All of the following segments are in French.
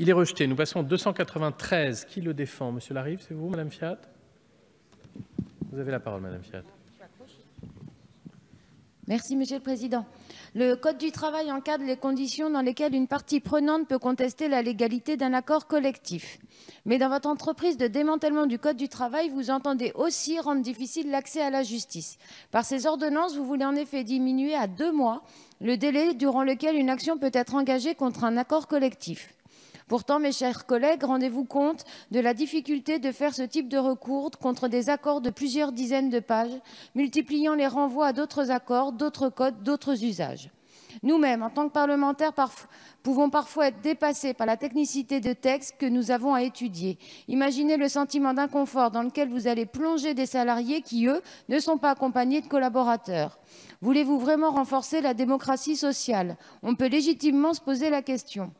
Il est rejeté. Nous passons au 293. Qui le défend? Monsieur Larive, c'est vous, Madame Fiat? Vous avez la parole, Madame Fiat. Merci, Monsieur le Président. Le Code du travail encadre les conditions dans lesquelles une partie prenante peut contester la légalité d'un accord collectif. Mais dans votre entreprise de démantèlement du Code du travail, vous entendez aussi rendre difficile l'accès à la justice. Par ces ordonnances, vous voulez en effet diminuer à deux mois le délai durant lequel une action peut être engagée contre un accord collectif. Pourtant, mes chers collègues, rendez-vous compte de la difficulté de faire ce type de recours contre des accords de plusieurs dizaines de pages, multipliant les renvois à d'autres accords, d'autres codes, d'autres usages. Nous-mêmes, en tant que parlementaires, pouvons parfois être dépassés par la technicité de textes que nous avons à étudier. Imaginez le sentiment d'inconfort dans lequel vous allez plonger des salariés qui, eux, ne sont pas accompagnés de collaborateurs. Voulez-vous vraiment renforcer la démocratie sociale? On peut légitimement se poser la question.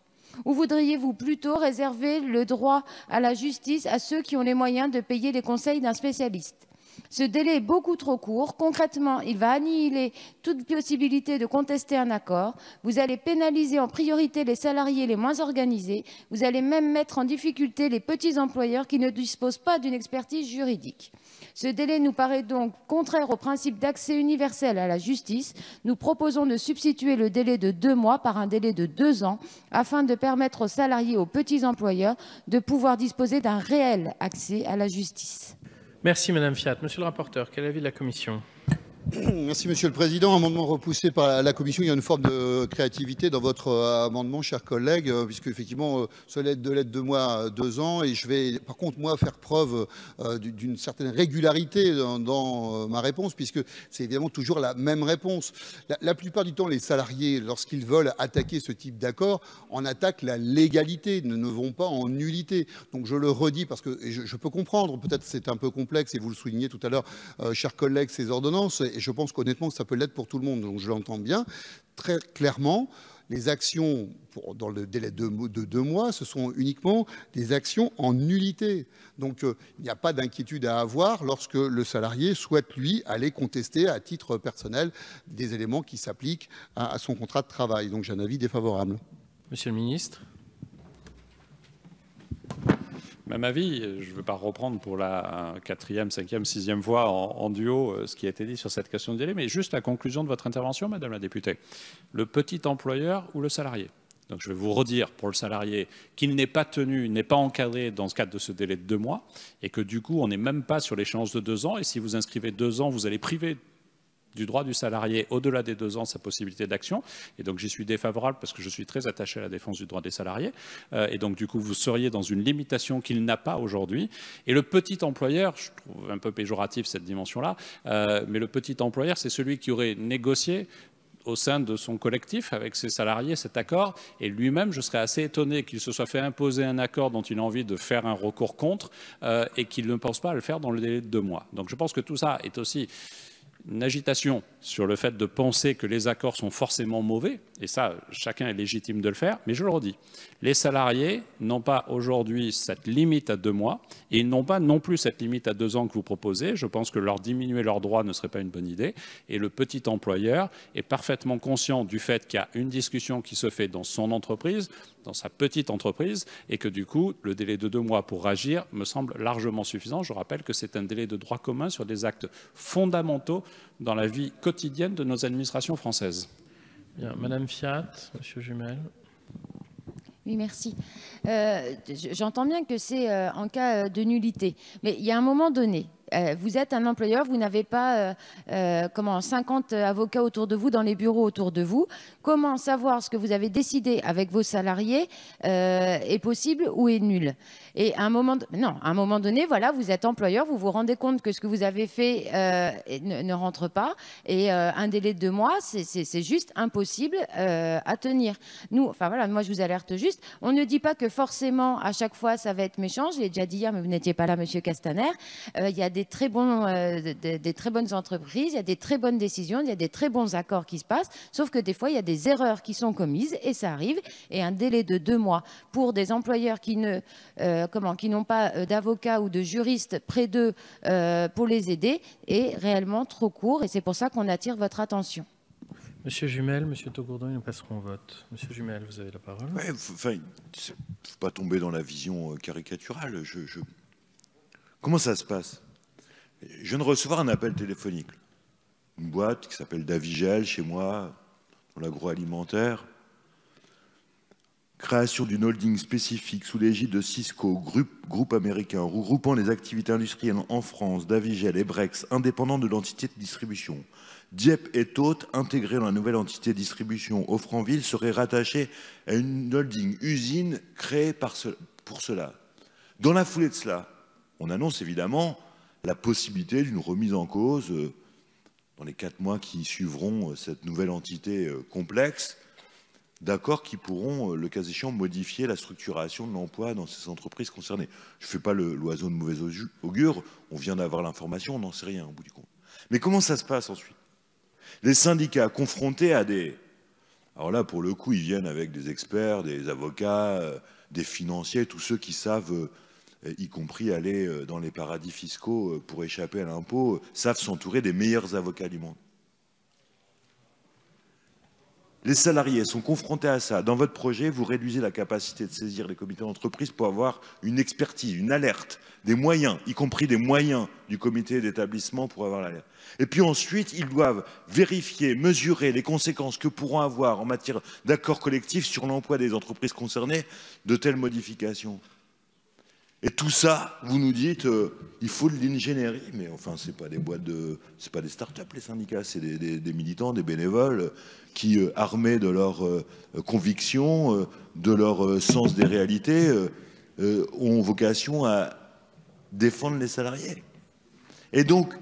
Ou voudriez-vous plutôt réserver le droit à la justice à ceux qui ont les moyens de payer les conseils d'un spécialiste? Ce délai est beaucoup trop court. Concrètement, il va annihiler toute possibilité de contester un accord. Vous allez pénaliser en priorité les salariés les moins organisés. Vous allez même mettre en difficulté les petits employeurs qui ne disposent pas d'une expertise juridique. Ce délai nous paraît donc contraire au principe d'accès universel à la justice. Nous proposons de substituer le délai de deux mois par un délai de deux ans afin de permettre aux salariés et aux petits employeurs de pouvoir disposer d'un réel accès à la justice. Merci Madame Fiat. Monsieur le rapporteur, quel est l'avis de la commission? Merci Monsieur le Président. Amendement repoussé par la Commission. Il y a une forme de créativité dans votre euh, amendement, chers collègues, euh, puisque effectivement, euh, ce lettre de lettre de mois, deux ans, et je vais par contre moi faire preuve d'une certaine régularité dans, ma réponse, puisque c'est évidemment toujours la même réponse. La, plupart du temps, les salariés, lorsqu'ils veulent attaquer ce type d'accord, en attaquent la légalité, ne, vont pas en nullité. Donc je le redis parce que je, peux comprendre, peut-être c'est un peu complexe, et vous le soulignez tout à l'heure, chers collègues, ces ordonnances je pense qu'honnêtement, ça peut l'être pour tout le monde. Donc je l'entends bien. Très clairement, les actions dans le délai de, deux mois, ce sont uniquement des actions en nullité. Donc euh, il n'y a pas d'inquiétude à avoir lorsque le salarié souhaite, lui, aller contester à titre personnel des éléments qui s'appliquent à son contrat de travail. Donc j'ai un avis défavorable. Monsieur le ministre? Même avis. Je ne veux pas reprendre pour la quatrième, cinquième, sixième fois en, duo euh, ce qui a été dit sur cette question de délai, mais juste la conclusion de votre intervention, Madame la députée. Le petit employeur ou le salarié donc je vais vous redire pour le salarié qu'il n'est pas tenu, n'est pas encadré dans ce cadre de ce délai de deux mois, et que du coup on n'est même pas sur l'échéance de deux ans, et si vous inscrivez deux ans, vous allez priver du droit du salarié au-delà des deux ans sa possibilité d'action. Et donc j'y suis défavorable parce que je suis très attaché à la défense du droit des salariés. Euh, et donc du coup vous seriez dans une limitation qu'il n'a pas aujourd'hui. Et le petit employeur, je trouve un peu péjoratif cette dimension-là, euh, mais le petit employeur c'est celui qui aurait négocié au sein de son collectif avec ses salariés cet accord. Et lui-même, je serais assez étonné qu'il se soit fait imposer un accord dont il a envie de faire un recours contre euh, et qu'il ne pense pas à le faire dans le délai de deux mois. Donc je pense que tout ça est aussi une agitation sur le fait de penser que les accords sont forcément mauvais, et ça, chacun est légitime de le faire, mais je le redis, les salariés n'ont pas aujourd'hui cette limite à deux mois, et ils n'ont pas non plus cette limite à deux ans que vous proposez. Je pense que leur diminuer leurs droits ne serait pas une bonne idée, et le petit employeur est parfaitement conscient du fait qu'il y a une discussion qui se fait dans son entreprise, dans sa petite entreprise, et que du coup, le délai de deux mois pour agir me semble largement suffisant. Je rappelle que c'est un délai de droit commun sur des actes fondamentaux dans la vie quotidienne de nos administrations françaises. Madame Fiat, Monsieur Jumel. Oui, merci. Euh, j'entends bien que c'est euh, en cas euh, de nullité, mais il y a un moment donné, vous êtes un employeur, vous n'avez pas euh, euh, comment 50 avocats autour de vous dans les bureaux autour de vous. Comment savoir ce que vous avez décidé avec vos salariés est possible ou est nul? Et à un moment, non, un moment donné, voilà, vous êtes employeur, vous vous rendez compte que ce que vous avez fait ne, rentre pas, et un délai de deux mois, c'est juste impossible à tenir. Nous, enfin voilà, moi je vous alerte juste. On ne dit pas que forcément à chaque fois ça va être méchant. Je déjà dit hier, mais vous n'étiez pas là, Monsieur Castaner. Il y a des très, bons, euh, des, très bonnes entreprises, il y a des très bonnes décisions, il y a des très bons accords qui se passent, sauf que des fois, il y a des erreurs qui sont commises et ça arrive. Et un délai de deux mois pour des employeurs qui ne, euh, comment, qui n'ont pas euh, d'avocat ou de juriste près d'eux pour les aider est réellement trop court et c'est pour ça qu'on attire votre attention. Monsieur Jumel, Monsieur Togourdon, nous passerons au vote. Monsieur Jumel, vous avez la parole. faut pas tomber dans la vision caricaturale. Je, Comment ça se passe? Je viens de recevoir un appel téléphonique. Une boîte qui s'appelle Davigel chez moi, dans l'agroalimentaire. Création d'une holding spécifique sous l'égide de Cisco, groupe, américain regroupant les activités industrielles en France, Davigel et Brex, indépendants de l'entité de distribution. Dieppe et Tôte, intégrés dans la nouvelle entité de distribution Offranville, seraient rattachés à une holding usine créée pour cela. Dans la foulée de cela, on annonce évidemment la possibilité d'une remise en cause euh, dans les quatre mois qui suivront euh, cette nouvelle entité euh, complexe, d'accords qui pourront, le cas échéant, modifier la structuration de l'emploi dans ces entreprises concernées. Je ne fais pas l'oiseau de mauvais augure, on vient d'avoir l'information, on n'en sait rien au bout du compte. Mais comment ça se passe ensuite? Les syndicats confrontés à des... Alors là, pour le coup, ils viennent avec des experts, des avocats, des financiers, tous ceux qui savent y compris aller euh, dans les paradis fiscaux euh, pour échapper à l'impôt, euh, savent s'entourer des meilleurs avocats du monde. Les salariés sont confrontés à ça. Dans votre projet, vous réduisez la capacité de saisir les comités d'entreprise pour avoir une expertise, une alerte, des moyens, y compris des moyens du comité d'établissement pour avoir l'alerte. Et puis ensuite, ils doivent vérifier, mesurer les conséquences que pourront avoir en matière d'accord collectif sur l'emploi des entreprises concernées de telles modifications. Et tout ça, vous nous dites, euh, il faut de l'ingénierie, mais enfin, c'est pas des boîtes de, c'est pas des start-up les syndicats, c'est des, militants, des bénévoles qui, euh, armés de leurs euh, convictions, de leur sens des réalités, ont vocation à défendre les salariés. Et donc,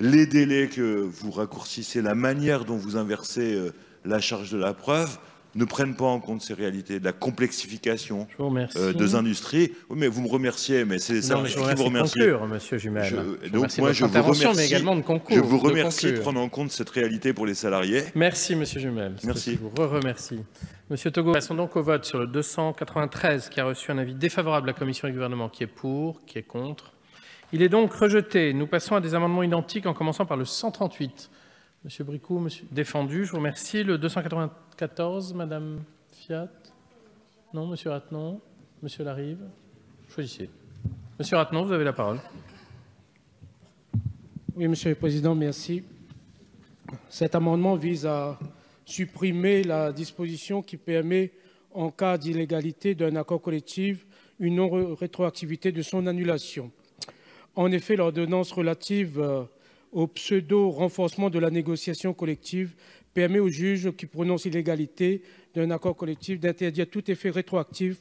les délais que vous raccourcissez, la manière dont vous inversez la charge de la preuve, ne prennent pas en compte ces réalités, de la complexification euh, des industries. Oui, mais vous me remerciez, mais c'est ça qui vous remercie. Conclure, monsieur Jumel. Je, donc moi, je vous remercie, mais également de concours, je vous remercie de, prendre en compte cette réalité pour les salariés. Merci, monsieur Jumel. Merci. Je vous remercie. Monsieur Togo, passons donc au vote sur le 293 qui a reçu un avis défavorable de la Commission et du gouvernement qui est pour, qui est contre? Il est donc rejeté. Nous passons à des amendements identiques en commençant par le 138. Monsieur Bricou, monsieur... défendu, je vous remercie. Le 294, Madame Fiat Non, Monsieur Ratnon Monsieur Larive Choisissez. Monsieur Ratnon, vous avez la parole. Oui, Monsieur le Président, merci. Cet amendement vise à supprimer la disposition qui permet, en cas d'illégalité d'un accord collectif, une non-rétroactivité de son annulation. En effet, l'ordonnance relative euh, au pseudo-renforcement de la négociation collective permet au juge qui prononce l'illégalité d'un accord collectif d'interdire tout effet rétroactif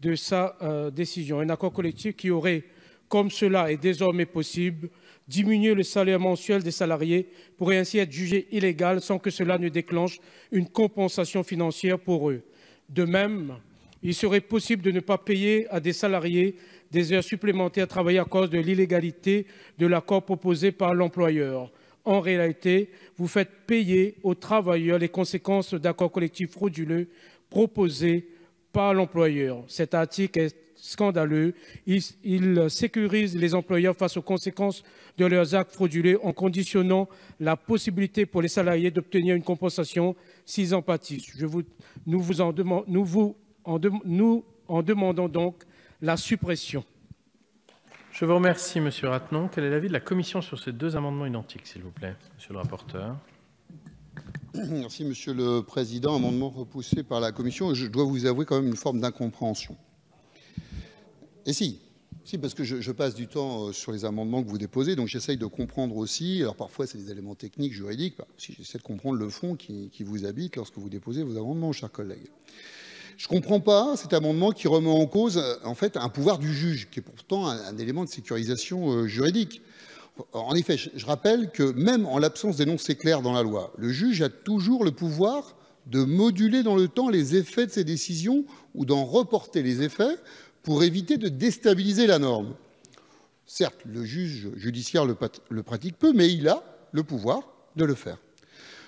de sa euh, décision. Un accord collectif qui aurait, comme cela est désormais possible, diminué le salaire mensuel des salariés pourrait ainsi être jugé illégal sans que cela ne déclenche une compensation financière pour eux. De même, il serait possible de ne pas payer à des salariés des heures supplémentaires travaillées à cause de l'illégalité de l'accord proposé par l'employeur. En réalité, vous faites payer aux travailleurs les conséquences d'accords collectifs frauduleux proposés par l'employeur. Cet article est scandaleux. Il, sécurise les employeurs face aux conséquences de leurs actes frauduleux en conditionnant la possibilité pour les salariés d'obtenir une compensation s'ils en pâtissent. Nous, vous nous en demandons donc la suppression. Je vous remercie, Monsieur Ratnon. Quel est l'avis de la Commission sur ces deux amendements identiques, s'il vous plaît, Monsieur le rapporteur? Merci, Monsieur le Président. Amendement repoussé par la Commission. Je dois vous avouer quand même une forme d'incompréhension. Et si, si, parce que je, passe du temps euh, sur les amendements que vous déposez, donc j'essaye de comprendre aussi. Alors parfois, c'est des éléments techniques, juridiques. Bah, si j'essaie de comprendre le fond qui, qui vous habite lorsque vous déposez vos amendements, chers collègues. Je ne comprends pas cet amendement qui remet en cause euh, en fait un pouvoir du juge, qui est pourtant un, élément de sécurisation euh, juridique. En effet, je rappelle que même en l'absence d'énoncé clair dans la loi, le juge a toujours le pouvoir de moduler dans le temps les effets de ses décisions ou d'en reporter les effets pour éviter de déstabiliser la norme. Certes, le juge judiciaire le, pratique peu, mais il a le pouvoir de le faire.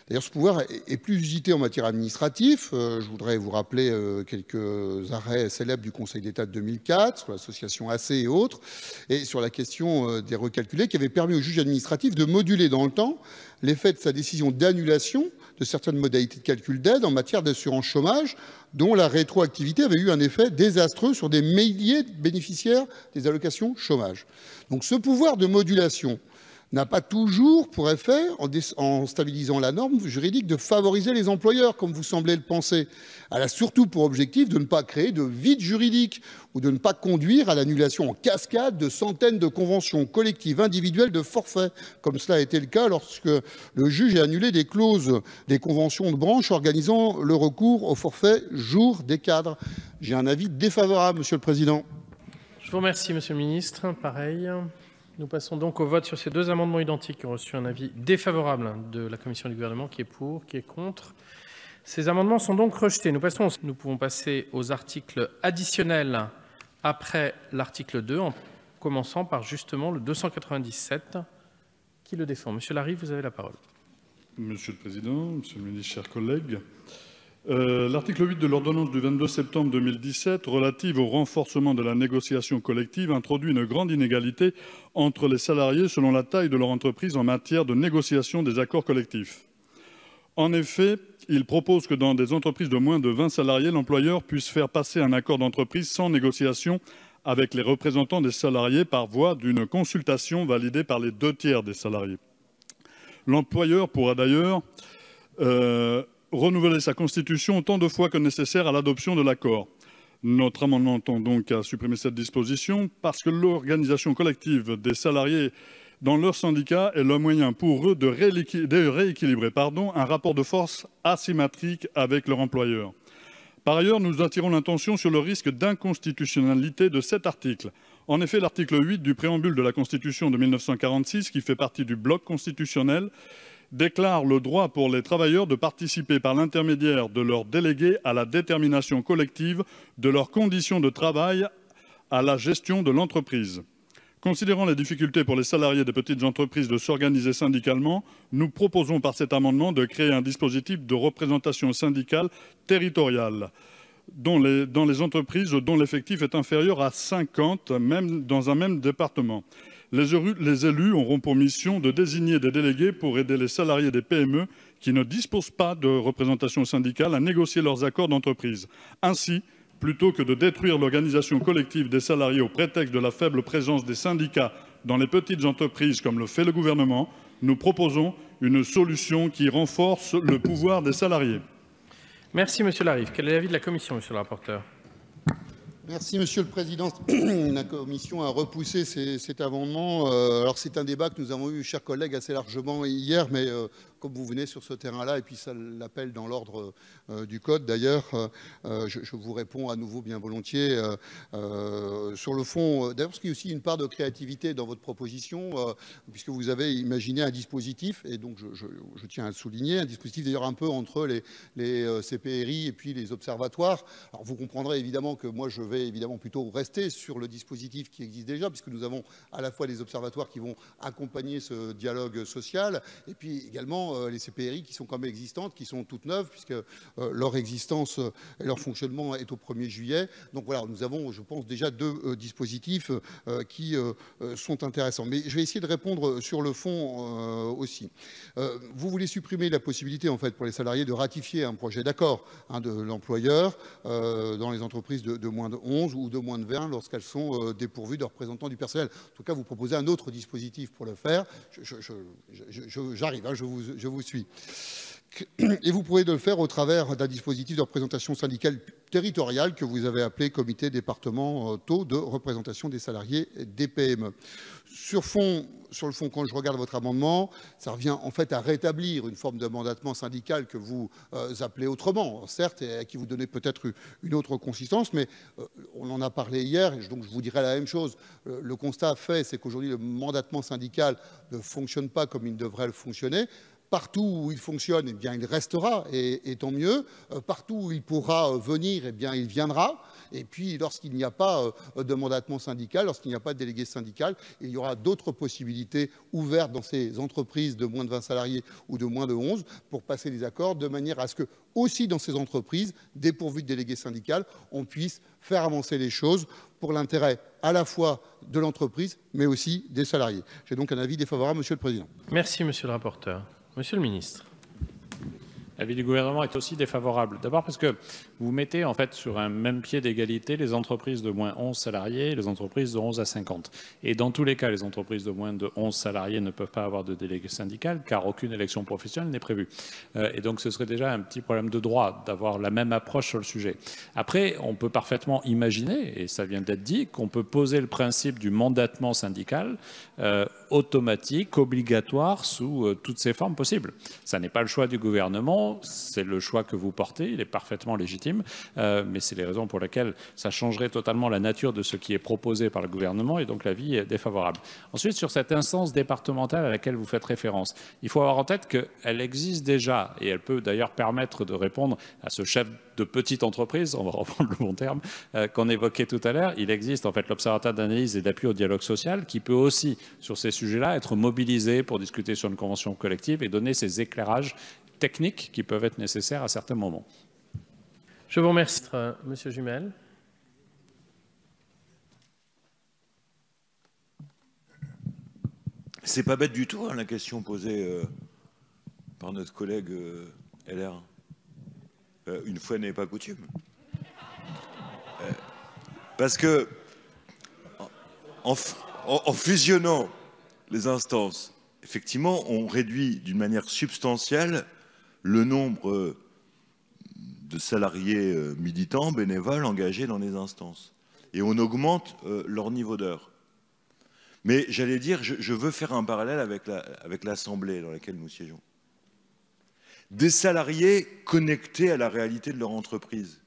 D'ailleurs, ce pouvoir est plus usité en matière administrative. Euh, je voudrais vous rappeler euh, quelques arrêts célèbres du Conseil d'État de 2004 sur l'association AC et autres, et sur la question euh, des recalculés, qui avait permis au juge administratif de moduler dans le temps l'effet de sa décision d'annulation de certaines modalités de calcul d'aide en matière d'assurance chômage, dont la rétroactivité avait eu un effet désastreux sur des milliers de bénéficiaires des allocations chômage. Donc ce pouvoir de modulation n'a pas toujours pour effet, en, stabilisant la norme juridique, de favoriser les employeurs, comme vous semblez le penser. Elle a surtout pour objectif de ne pas créer de vide juridique ou de ne pas conduire à l'annulation en cascade de centaines de conventions collectives individuelles de forfait, comme cela a été le cas lorsque le juge a annulé des clauses des conventions de branche organisant le recours au forfait jour des cadres. J'ai un avis défavorable, Monsieur le Président. Je vous remercie, Monsieur le Ministre. Pareil. Nous passons donc au vote sur ces deux amendements identiques qui ont reçu un avis défavorable de la commission du gouvernement, qui est pour, qui est contre. Ces amendements sont donc rejetés. Nous, pouvons passer aux articles additionnels après l'article 2, en commençant par justement le 297. Qui le défend? Monsieur Larry, vous avez la parole. Monsieur le Président, Monsieur le Ministre, chers collègues, euh, l'article 8 de l'ordonnance du 22 septembre 2017 relative au renforcement de la négociation collective introduit une grande inégalité entre les salariés selon la taille de leur entreprise en matière de négociation des accords collectifs. En effet, il propose que dans des entreprises de moins de 20 salariés, l'employeur puisse faire passer un accord d'entreprise sans négociation avec les représentants des salariés par voie d'une consultation validée par les deux tiers des salariés. L'employeur pourra d'ailleurs euh, renouveler sa constitution autant de fois que nécessaire à l'adoption de l'accord. Notre amendement tend donc à supprimer cette disposition parce que l'organisation collective des salariés dans leur syndicat est le moyen pour eux de, rééquilibrer pardon, un rapport de force asymétrique avec leur employeur. Par ailleurs, nous attirons l'attention sur le risque d'inconstitutionnalité de cet article. En effet, l'article 8 du préambule de la Constitution de 1946, qui fait partie du bloc constitutionnel, déclare le droit pour les travailleurs de participer par l'intermédiaire de leurs délégués à la détermination collective de leurs conditions de travail à la gestion de l'entreprise. Considérant les difficultés pour les salariés des petites entreprises de s'organiser syndicalement, nous proposons par cet amendement de créer un dispositif de représentation syndicale territoriale dans les entreprises dont l'effectif est inférieur à 50, même dans un même département. Les élus auront pour mission de désigner des délégués pour aider les salariés des PME qui ne disposent pas de représentation syndicale à négocier leurs accords d'entreprise. Ainsi, plutôt que de détruire l'organisation collective des salariés au prétexte de la faible présence des syndicats dans les petites entreprises comme le fait le gouvernement, nous proposons une solution qui renforce le pouvoir des salariés. Merci, Monsieur Larive. Quel est l'avis de la commission, monsieur le rapporteur? Merci, Monsieur le Président. La commission a repoussé cet amendement. Euh, alors, c'est un débat que nous avons eu, chers collègues, assez largement hier, mais euh, vous venez sur ce terrain-là, et puis ça l'appelle dans l'ordre euh, du Code d'ailleurs, euh, je, vous réponds à nouveau bien volontiers. Euh, sur le fond, d'ailleurs, parce qu'il y a aussi une part de créativité dans votre proposition, puisque vous avez imaginé un dispositif, et donc je, tiens à le souligner, un dispositif d'ailleurs un peu entre les, les CPRI et puis les observatoires. Alors vous comprendrez évidemment que moi je vais évidemment plutôt rester sur le dispositif qui existe déjà, puisque nous avons à la fois des observatoires qui vont accompagner ce dialogue social, et puis également euh, les CPRI qui sont quand même existantes, qui sont toutes neuves, puisque euh, leur existence euh, et leur fonctionnement est au 1er juillet. Donc voilà, nous avons, je pense, déjà deux dispositifs qui sont intéressants. Mais je vais essayer de répondre sur le fond aussi. Vous voulez supprimer la possibilité, en fait, pour les salariés de ratifier un projet d'accord hein, de l'employeur dans les entreprises de, moins de 11 ou de moins de 20 lorsqu'elles sont dépourvues de représentants du personnel. En tout cas, vous proposez un autre dispositif pour le faire. J'arrive, hein, je vous je vous suis. Et vous pouvez le faire au travers d'un dispositif de représentation syndicale territoriale que vous avez appelé comité départementaux de représentation des salariés des PME. Sur, fond, sur le fond, quand je regarde votre amendement, ça revient en fait à rétablir une forme de mandatement syndical que vous euh, appelez autrement, certes, et à qui vous donnez peut-être une autre consistance, mais euh, on en a parlé hier, et donc je vous dirai la même chose. le constat fait, c'est qu'aujourd'hui, le mandatement syndical ne fonctionne pas comme il devrait le fonctionner. Partout où il fonctionne, eh bien, il restera, et, tant mieux. Euh, partout où il pourra euh, venir, eh bien, il viendra. Et puis, lorsqu'il n'y a pas de mandatement syndical, lorsqu'il n'y a pas de délégué syndical, il y aura d'autres possibilités ouvertes dans ces entreprises de moins de 20 salariés ou de moins de 11 pour passer des accords de manière à ce que, aussi dans ces entreprises dépourvues de délégué syndical, on puisse faire avancer les choses pour l'intérêt à la fois de l'entreprise, mais aussi des salariés. J'ai donc un avis défavorable, Monsieur le Président. Merci, Monsieur le rapporteur. Monsieur le ministre. L'avis du gouvernement est aussi défavorable. D'abord parce que vous mettez en fait sur un même pied d'égalité les entreprises de moins 11 salariés et les entreprises de 11 à 50. Et dans tous les cas, les entreprises de moins de 11 salariés ne peuvent pas avoir de délégué syndical car aucune élection professionnelle n'est prévue. Euh, et donc ce serait déjà un petit problème de droit d'avoir la même approche sur le sujet. Après, on peut parfaitement imaginer, et ça vient d'être dit, qu'on peut poser le principe du mandatement syndical euh, automatique, obligatoire, sous euh, toutes ses formes possibles. Ça n'est pas le choix du gouvernement, c'est le choix que vous portez, il est parfaitement légitime, euh, mais c'est les raisons pour lesquelles ça changerait totalement la nature de ce qui est proposé par le gouvernement, et donc l'avis est défavorable. Ensuite, sur cette instance départementale à laquelle vous faites référence, il faut avoir en tête qu'elle existe déjà, et elle peut d'ailleurs permettre de répondre à ce chef de petite entreprise, on va reprendre le bon terme, euh, qu'on évoquait tout à l'heure. Il existe en fait l'Observatoire d'analyse et d'appui au dialogue social qui peut aussi, sur ces sujets-là, être mobilisé pour discuter sur une convention collective et donner ces éclairages techniques qui peuvent être nécessaires à certains moments. Je vous remercie, euh, Monsieur Jumel. C'est pas bête du tout hein, la question posée euh, par notre collègue LR. Euh, une fois n'est pas coutume. Euh, parce que en, fusionnant les instances, effectivement, on réduit d'une manière substantielle le nombre de salariés euh, militants, bénévoles, engagés dans les instances. Et on augmente leur niveau d'heure. Mais j'allais dire, je, veux faire un parallèle avec l'Assemblée dans laquelle nous siégeons des salariés connectés à la réalité de leur entreprise.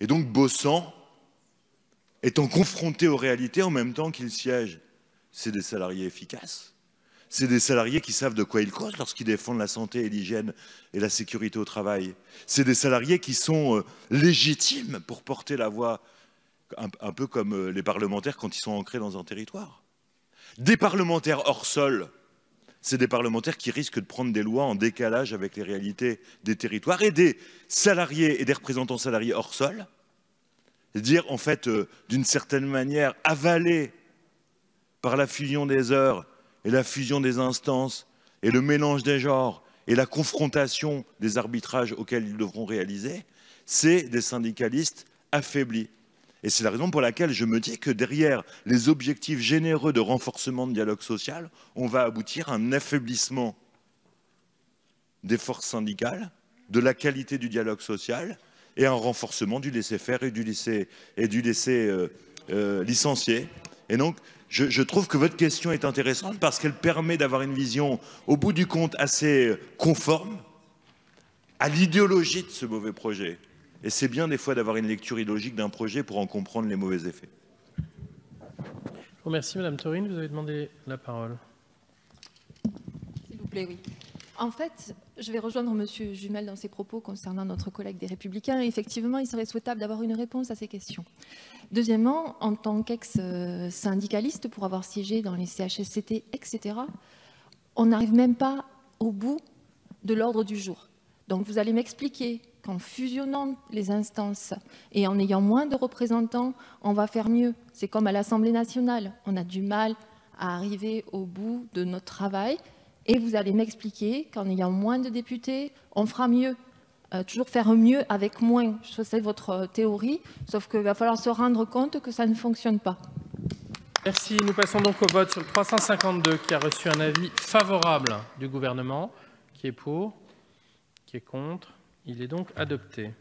Et donc bossant, étant confrontés aux réalités en même temps qu'ils siègent. C'est des salariés efficaces. C'est des salariés qui savent de quoi ils causent lorsqu'ils défendent la santé et l'hygiène et la sécurité au travail. C'est des salariés qui sont euh, légitimes pour porter la voix, un, peu comme euh, les parlementaires quand ils sont ancrés dans un territoire. Des parlementaires hors sol, c'est des parlementaires qui risquent de prendre des lois en décalage avec les réalités des territoires et des salariés et des représentants salariés hors sol, c'est-à-dire en fait euh, d'une certaine manière avalés par la fusion des heures et la fusion des instances et le mélange des genres et la confrontation des arbitrages auxquels ils devront réaliser, c'est des syndicalistes affaiblis. Et c'est la raison pour laquelle je me dis que derrière les objectifs généreux de renforcement de dialogue social, on va aboutir à un affaiblissement des forces syndicales, de la qualité du dialogue social et un renforcement du laisser-faire et du laisser, et du laisser euh, euh, licencier. Et donc, je, je, trouve que votre question est intéressante parce qu'elle permet d'avoir une vision, au bout du compte, assez conforme à l'idéologie de ce mauvais projet. Et c'est bien des fois d'avoir une lecture idéologique d'un projet pour en comprendre les mauvais effets. Merci Madame Taurine, vous avez demandé la parole. S'il vous plaît, oui. En fait, je vais rejoindre Monsieur Jumel dans ses propos concernant notre collègue des Républicains. Effectivement, il serait souhaitable d'avoir une réponse à ces questions. Deuxièmement, en tant qu'ex-syndicaliste, pour avoir siégé dans les CHSCT, etc., on n'arrive même pas au bout de l'ordre du jour. Donc vous allez m'expliquer qu'en fusionnant les instances et en ayant moins de représentants, on va faire mieux. C'est comme à l'Assemblée nationale. On a du mal à arriver au bout de notre travail. Et vous allez m'expliquer qu'en ayant moins de députés, on fera mieux. Euh, toujours faire mieux avec moins. C'est votre euh, théorie, sauf qu'il va falloir se rendre compte que ça ne fonctionne pas. Merci. Nous passons donc au vote sur le 352 qui a reçu un avis favorable du gouvernement. Qui est pour? Qui est contre? Il est donc adopté.